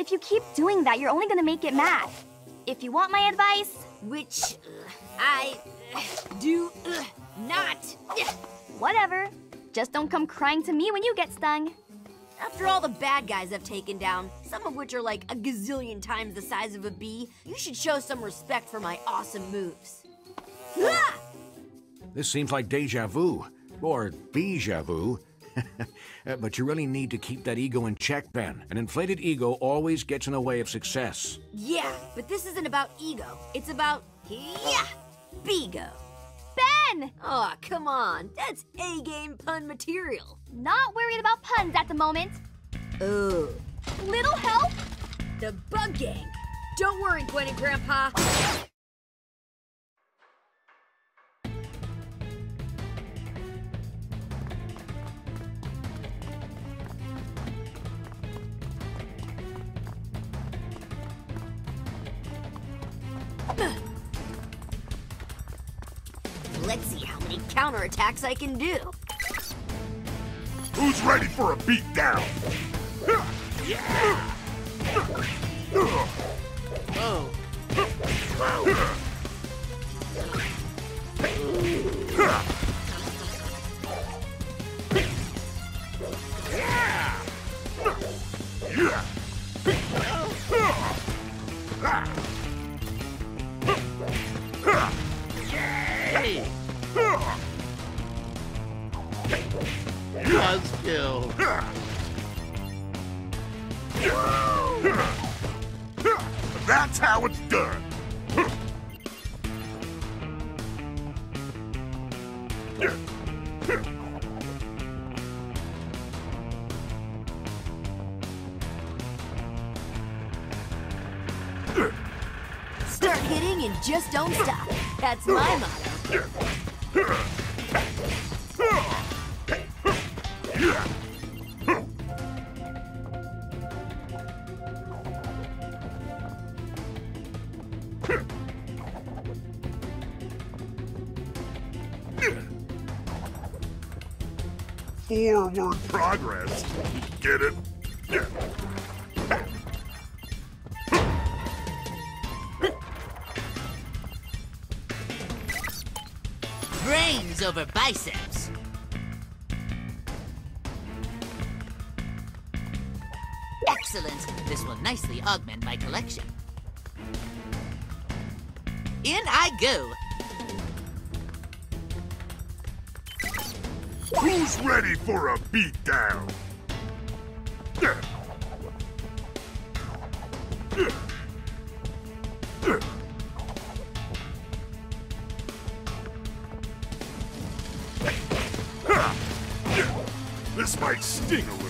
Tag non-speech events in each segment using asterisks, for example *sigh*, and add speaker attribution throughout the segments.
Speaker 1: If you keep doing that, you're only gonna make it mad. If you want my advice,
Speaker 2: Which uh, I uh, do uh, not.
Speaker 1: whatever. Just don't come crying to me when you get stung.
Speaker 2: After all the bad guys I've taken down, some of which are like a gazillion times the size of a bee, you should show some respect for my awesome moves.
Speaker 3: This seems like deja vu, or bija vu. *laughs* But you really need to keep that ego in check, Ben. An inflated ego always gets in the way of success.
Speaker 2: Yeah, but this isn't about ego. It's about yeah, bigo.
Speaker 1: Ben!
Speaker 2: Oh, come on. That's A-game pun material.
Speaker 1: Not worried about puns at the moment.
Speaker 2: Oh.
Speaker 1: Little help?
Speaker 2: The Bug Gang. Don't worry, Gwen and Grandpa. Counterattacks I can do.
Speaker 4: Who's ready for a beatdown?
Speaker 5: Buzzkill.
Speaker 4: Forward progress. Get it?
Speaker 6: Brains over biceps. Excellent. This will nicely augment my collection. In I go.
Speaker 4: Who's ready for a beatdown? This might sting a little.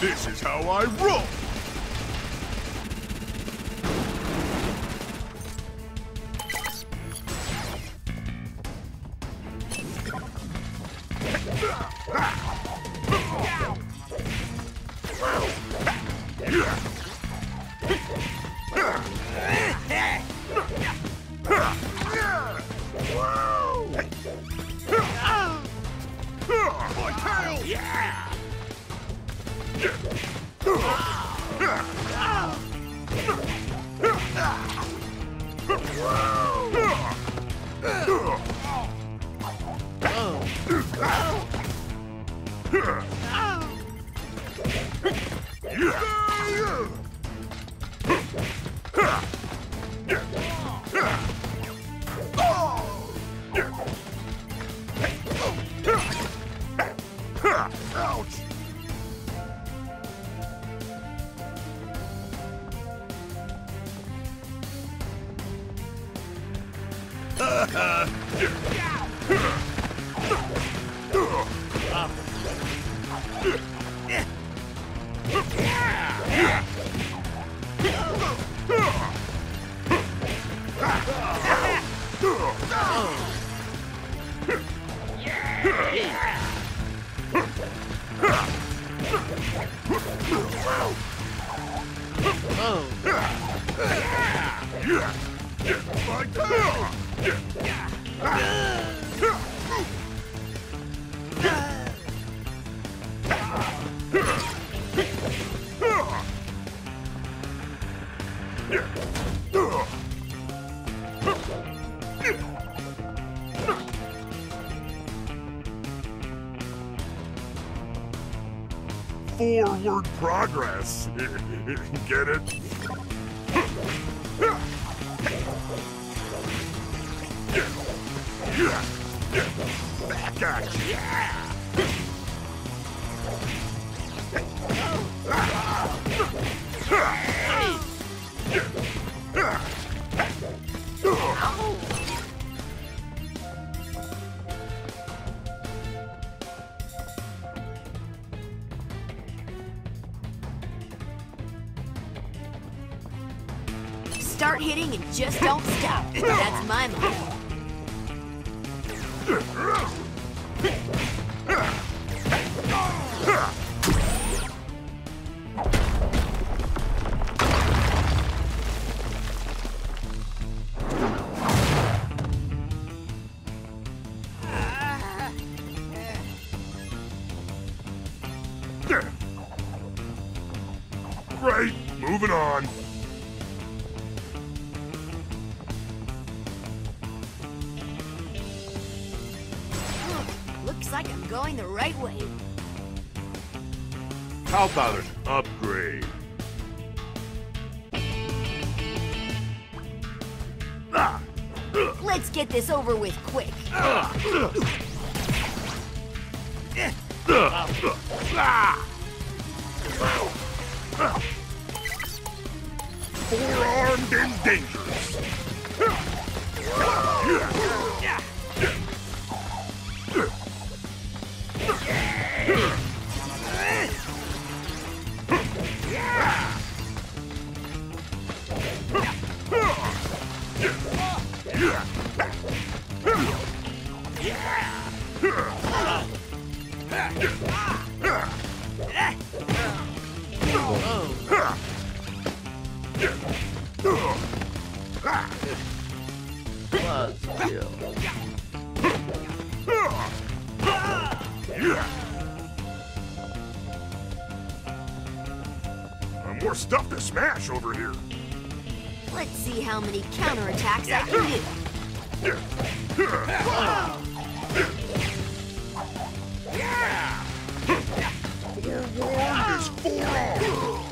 Speaker 4: This is how I roll. Get my tail! Forward progress. *laughs* Get it? Back at you.
Speaker 2: Don't stop. That's my motto.
Speaker 4: More stuff to smash over here.
Speaker 2: Let's see how many counterattacks I can do.
Speaker 4: Forewarned is forearmed.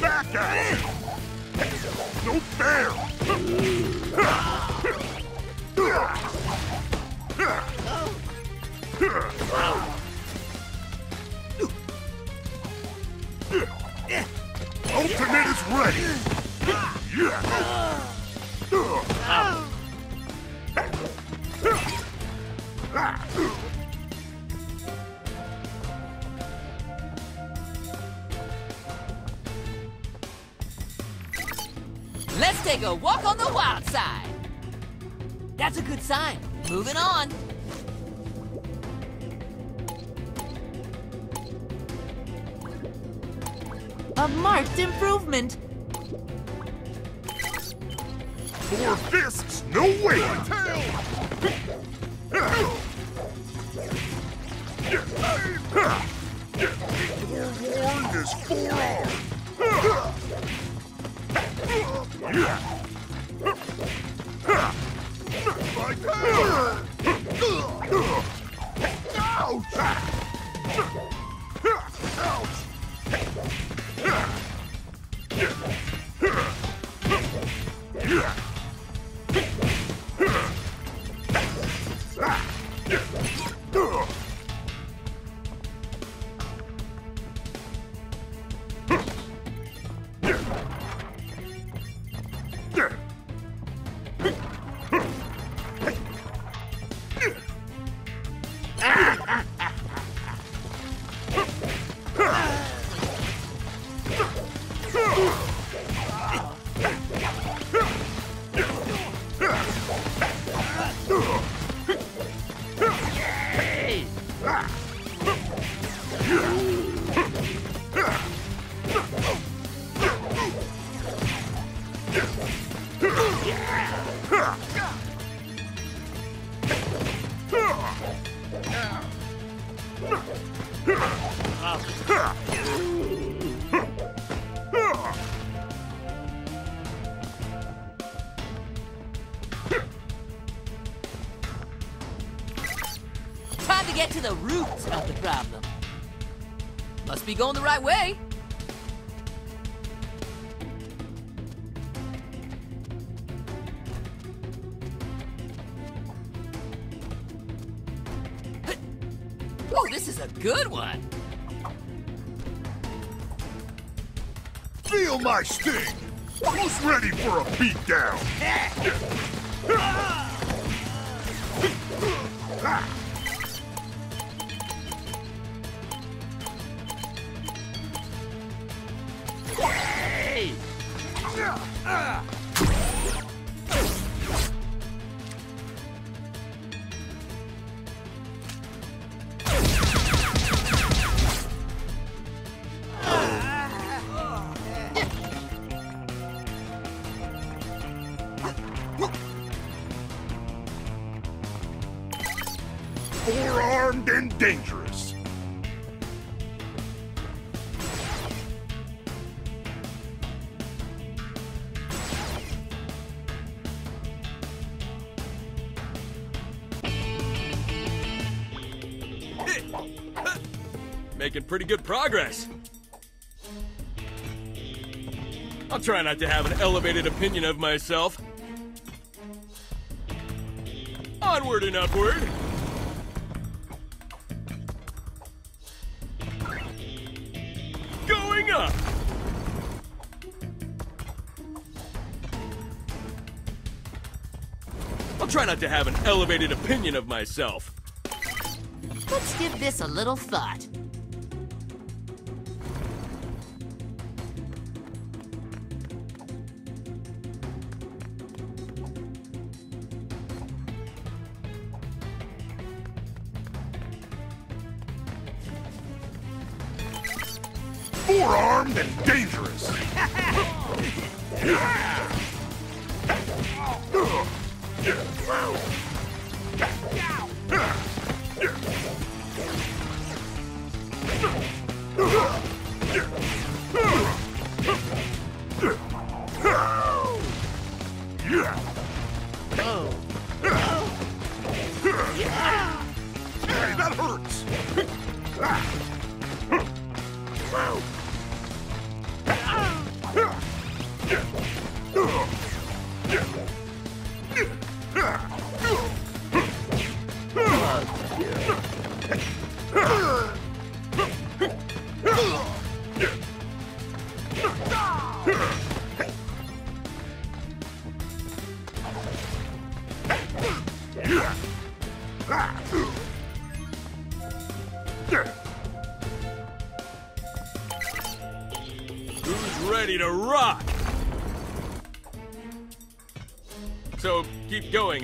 Speaker 4: Back at it. No fair.
Speaker 6: A walk on the wild side. That's a good sign. Moving on. A marked improvement.
Speaker 4: Four fists, no way! Is. Like that. Ouch!
Speaker 6: Time to get to the roots of the problem. Must be going the right way. Good one.
Speaker 4: Feel my sting! Who's ready for a beatdown? *laughs* Forearmed and dangerous. *laughs*
Speaker 5: Making pretty good progress. I'll try not to have an elevated opinion of myself. Onward and upward. Try not to have an elevated opinion of myself.
Speaker 6: Let's give this a little thought.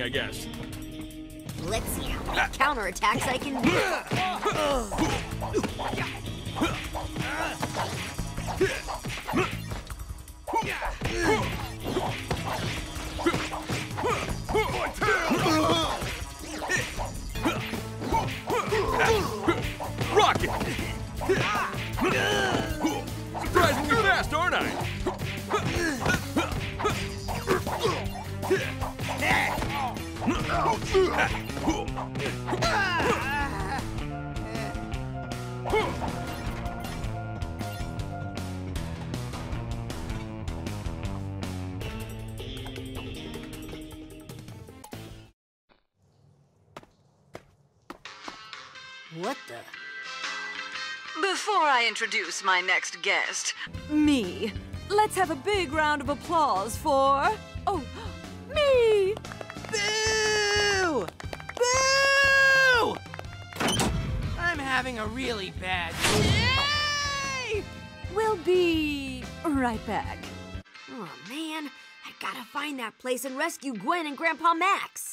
Speaker 5: I guess.
Speaker 7: Introduce my next guest, me, let's have a big round of applause for. Oh, me!
Speaker 6: Boo! Boo! I'm having a really bad day!
Speaker 7: We'll be right back.
Speaker 2: Oh man, I gotta find that place and rescue Gwen and Grandpa Max.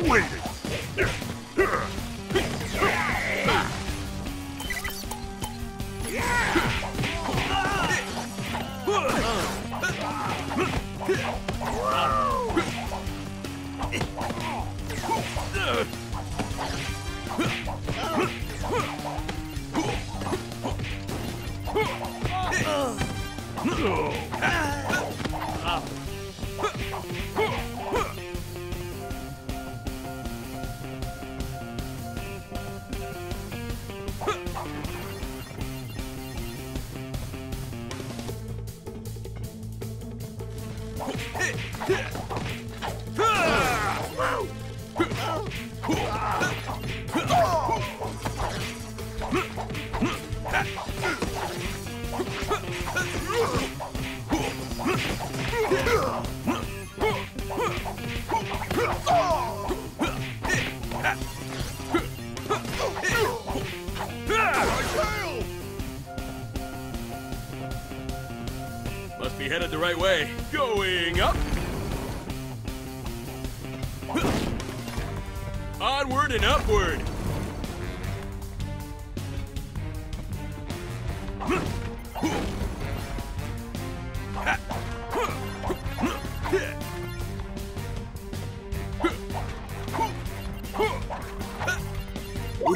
Speaker 4: Waiting.
Speaker 5: Must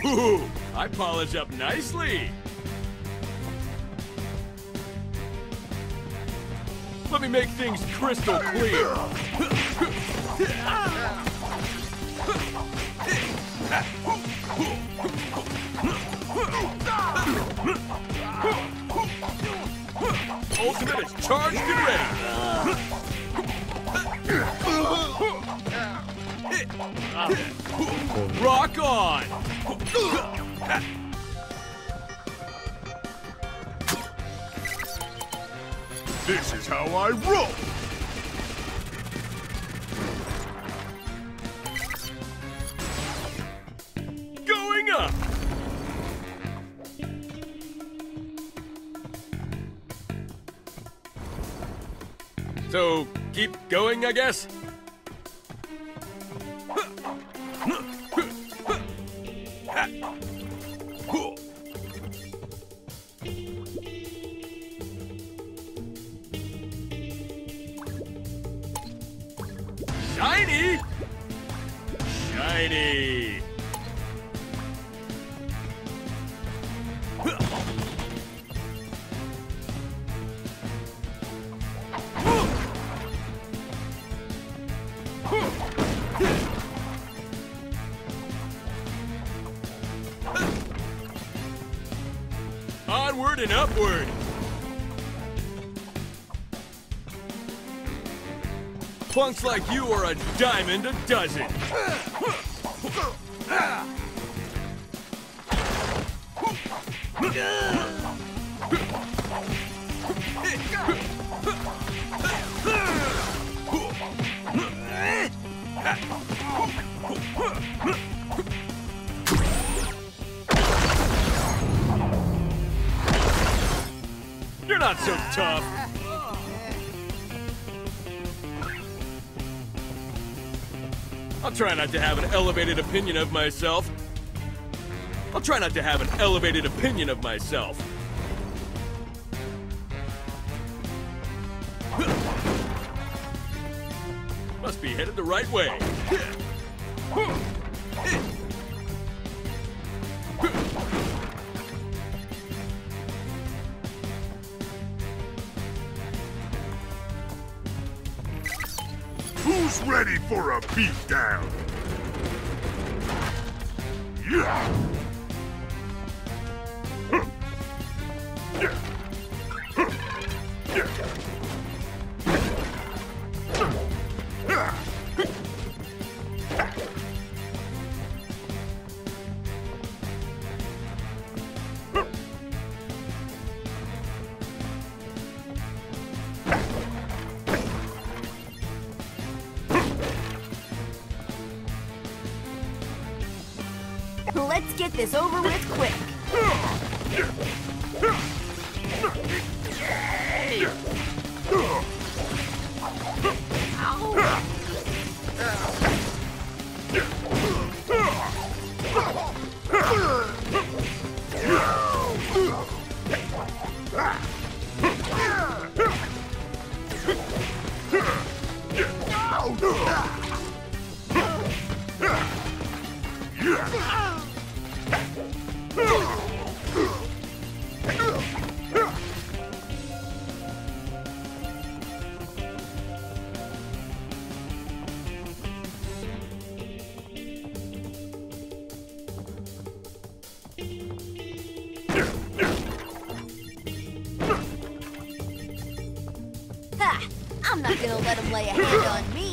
Speaker 5: Ooh, I polish up nicely. Let me make things crystal clear. Ultimate is charged and ready. Rock on!
Speaker 4: This is how I roll.
Speaker 5: Going up! So, keep going, I guess? forward and upward. Punks like you are a diamond a dozen. *laughs* try not to have an elevated opinion of myself. I'll try not to have an elevated opinion of myself.
Speaker 4: Who's ready for a beatdown? Yeah!
Speaker 2: Ha! I'm not gonna let him lay a hand on me.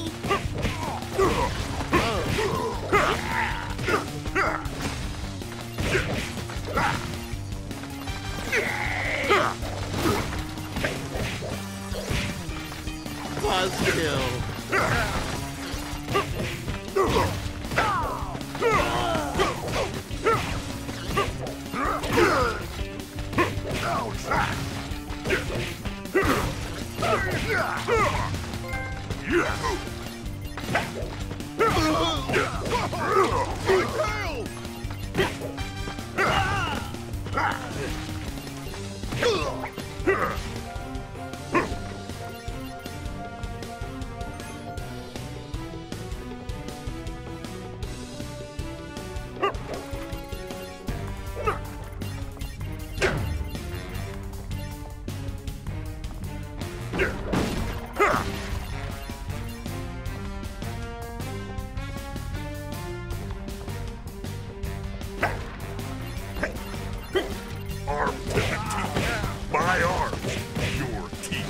Speaker 4: Arm to the teeth. My arms, your teeth.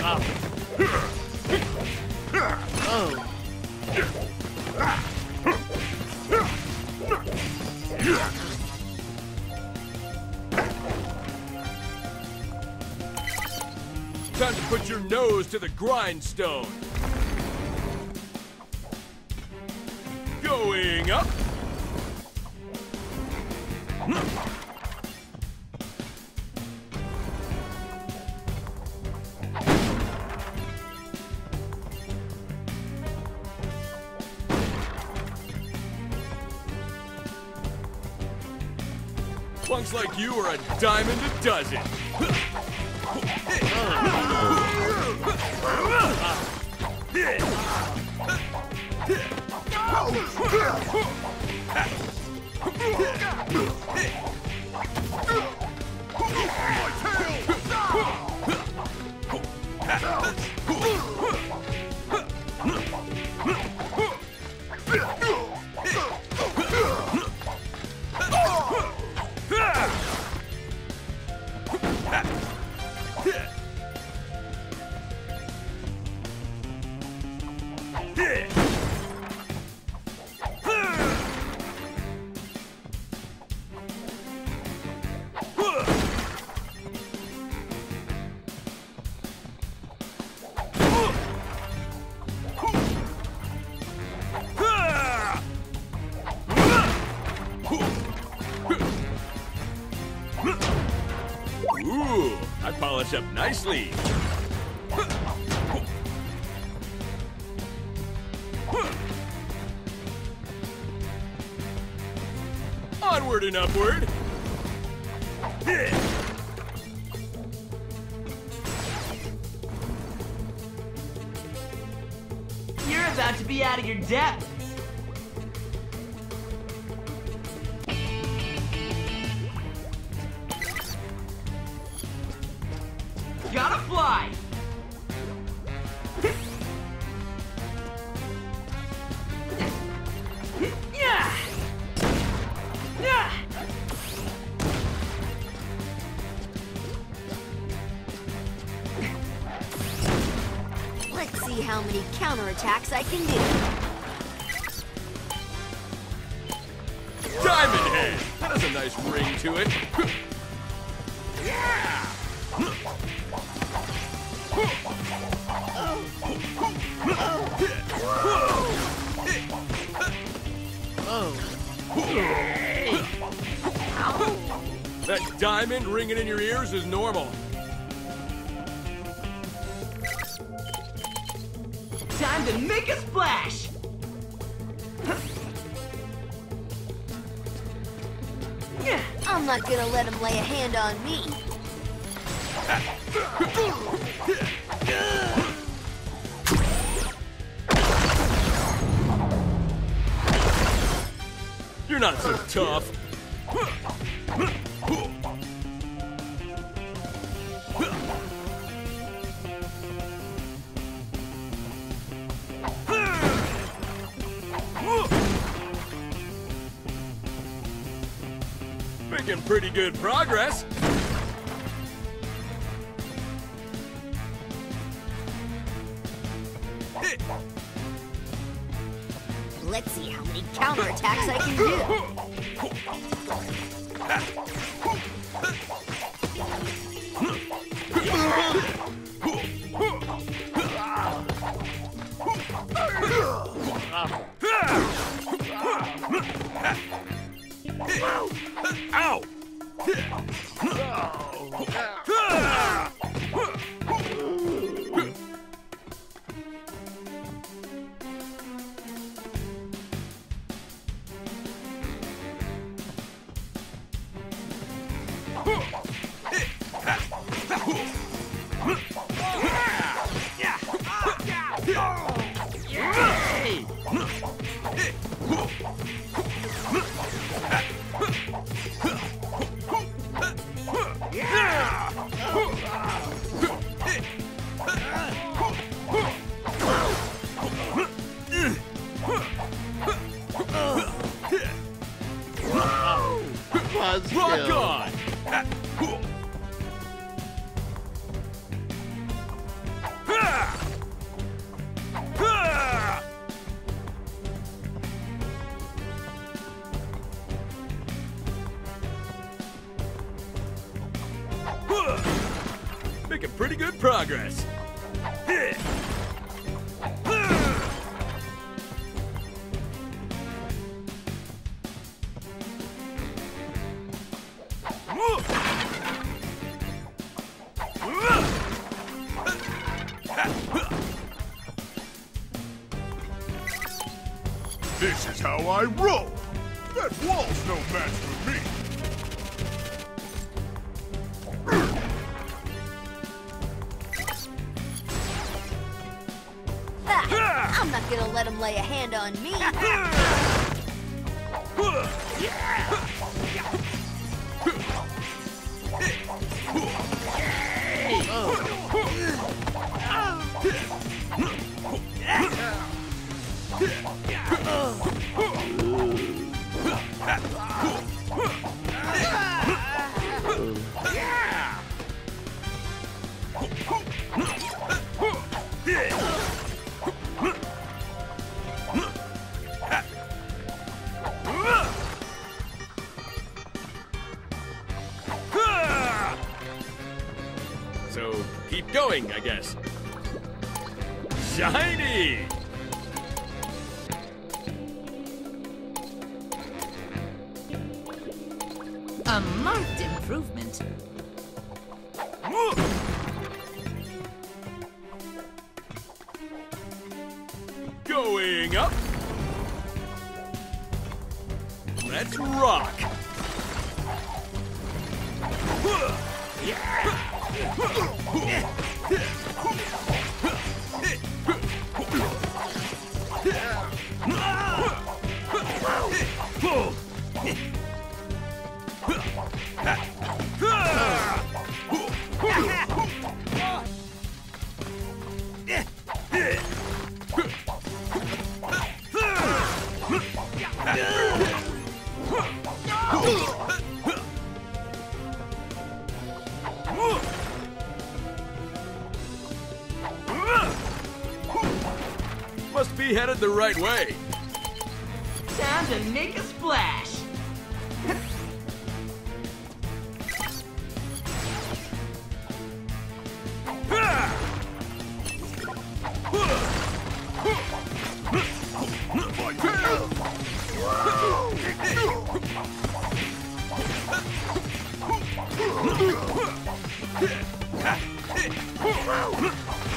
Speaker 6: Oh.
Speaker 5: Time to put your nose to the grindstone. you are a diamond a dozen. *laughs* Uh. Polish up nicely. Onward and upward. Has a nice ring to it. That diamond ringing in your ears is normal.
Speaker 6: Time to make a splash.
Speaker 2: I'm not gonna let him lay a hand on me.
Speaker 5: You're not so tough. Good progress.
Speaker 2: Let's see how many counterattacks I can do. *laughs*
Speaker 5: good progress.
Speaker 4: This is how I roll. That wall's no match for
Speaker 2: not gonna let him lay a hand on me.
Speaker 5: So *laughs* oh.
Speaker 8: A marked improvement.
Speaker 6: Headed the right way.
Speaker 8: Time to make a splash. *laughs*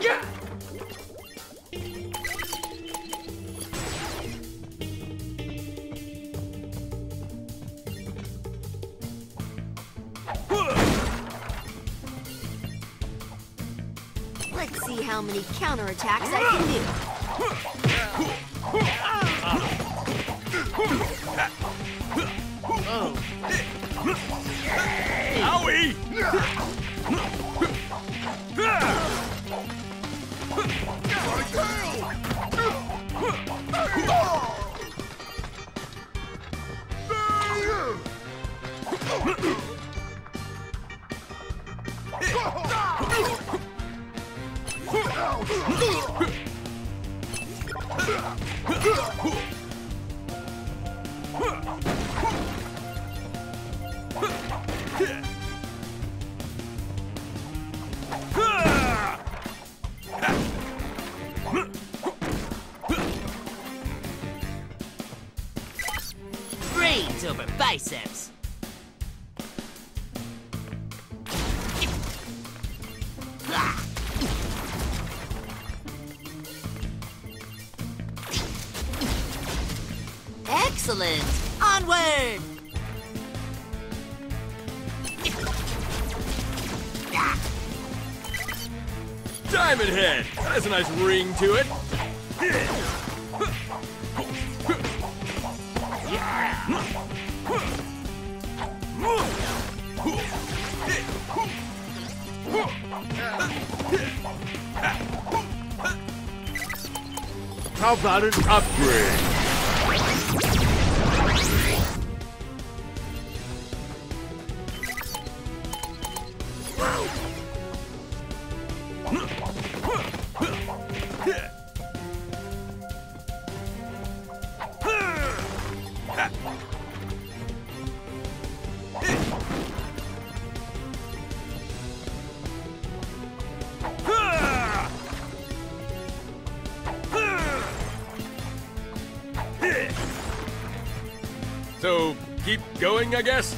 Speaker 8: Yeah.
Speaker 2: Let's see how many counterattacks
Speaker 6: Uh -huh. A nice ring to it.
Speaker 4: How about an upgrade?
Speaker 6: Going, I guess?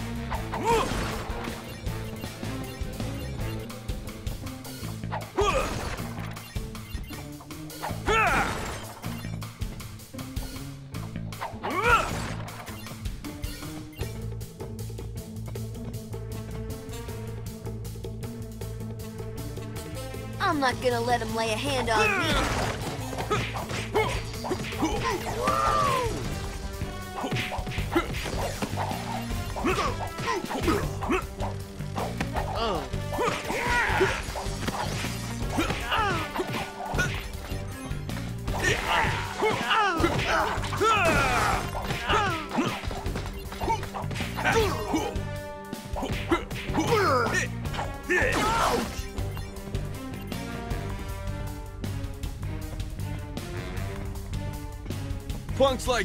Speaker 2: I'm not gonna let him lay a hand on me.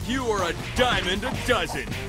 Speaker 5: You are a diamond a dozen.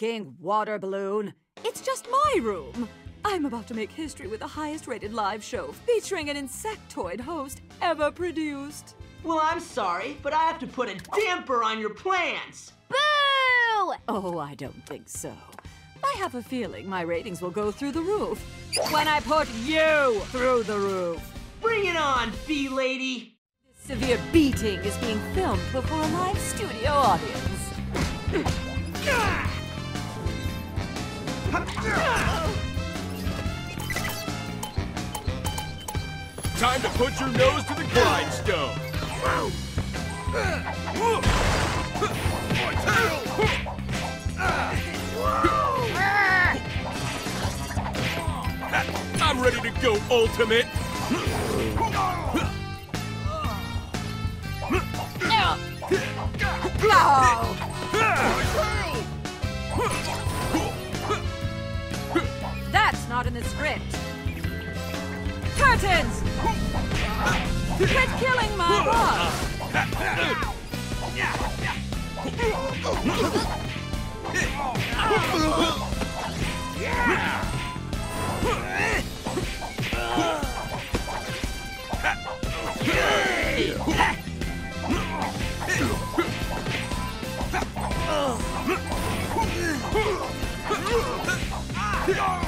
Speaker 7: You walking water balloon. It's just my room. I'm about to make history with the highest rated live show featuring an insectoid host ever produced.
Speaker 6: Well, I'm sorry, but I have to put a damper on your plans.
Speaker 1: Boo!
Speaker 7: Oh, I don't think so. I have a feeling my ratings will go through the roof when I put you through the roof.
Speaker 6: Bring it on, bee lady.
Speaker 7: This severe beating is being filmed before a live studio audience.
Speaker 5: Time to put your nose to the grindstone. I'm ready to go, Ultimate.
Speaker 7: Not in the script. Curtains! Quit killing my boss! No!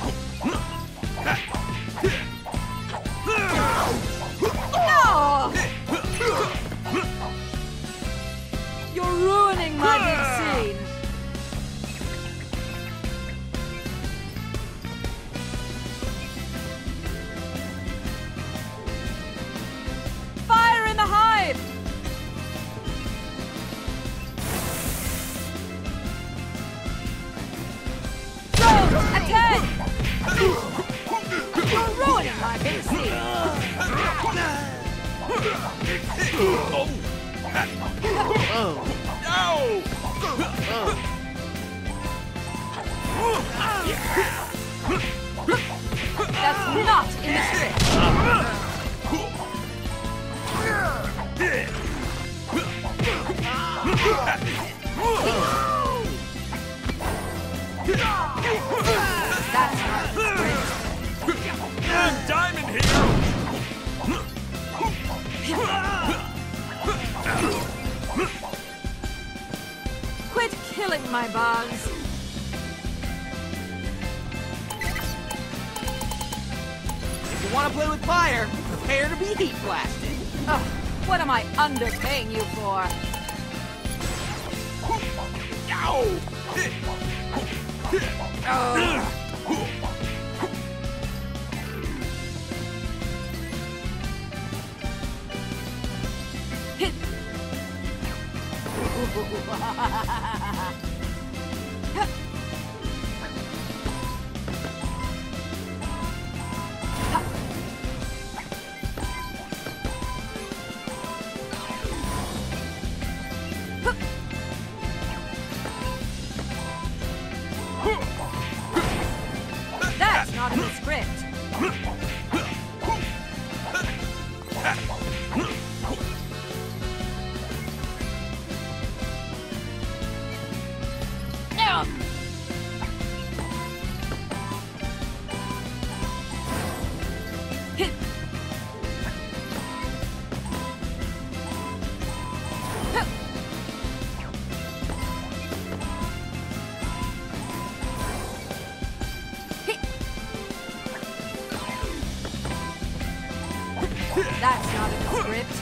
Speaker 7: killing my bugs.
Speaker 6: If you want to play with fire, prepare to be heat blasted.
Speaker 7: Ugh, what am I underpaying you for? Hit. That's not in the script.
Speaker 2: That's not in the script.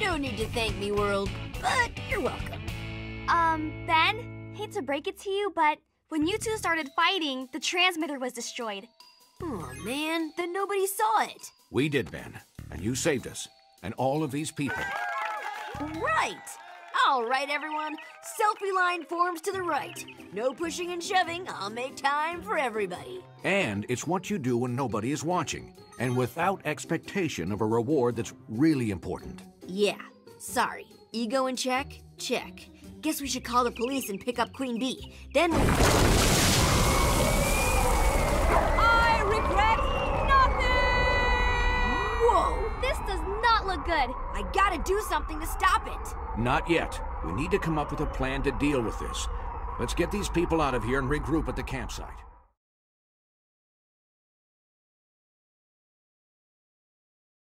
Speaker 2: No need to thank me, world, but you're welcome.
Speaker 1: Um, Ben, hate to break it to you, but when you two started fighting, the transmitter was destroyed.
Speaker 2: Oh man, then nobody saw it.
Speaker 3: We did, Ben. And you saved us. And all of these people.
Speaker 2: Right! All right, everyone. Selfie line forms to the right. No pushing and shoving. I'll make time for everybody.
Speaker 3: And it's what you do when nobody is watching. And without expectation of a reward that's really important.
Speaker 2: Yeah, sorry. Ego in check? Check. Guess we should call the police and pick up Queen Bee. Then we'll.
Speaker 1: Look good.
Speaker 2: I gotta do something to stop it.
Speaker 3: Not yet. We need to come up with a plan to deal with this. Let's get these people out of here and regroup at the campsite.